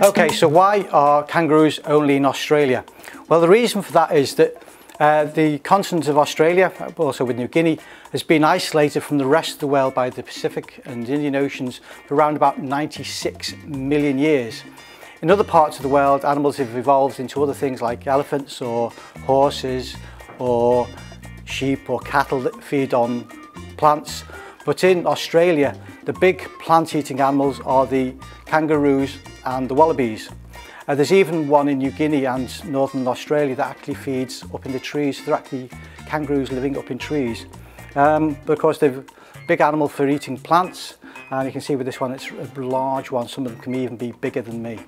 Okay, so why are kangaroos only in Australia? Well, the reason for that is that uh, the continent of Australia, also with New Guinea, has been isolated from the rest of the world by the Pacific and Indian Oceans for around about 96 million years. In other parts of the world, animals have evolved into other things like elephants or horses or sheep or cattle that feed on plants. But in Australia, the big plant-eating animals are the kangaroos and the wallabies. Uh, there's even one in New Guinea and northern Australia that actually feeds up in the trees. So they're actually kangaroos living up in trees. Um, but of course, they're a big animal for eating plants. And you can see with this one, it's a large one. Some of them can even be bigger than me.